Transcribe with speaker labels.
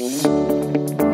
Speaker 1: Música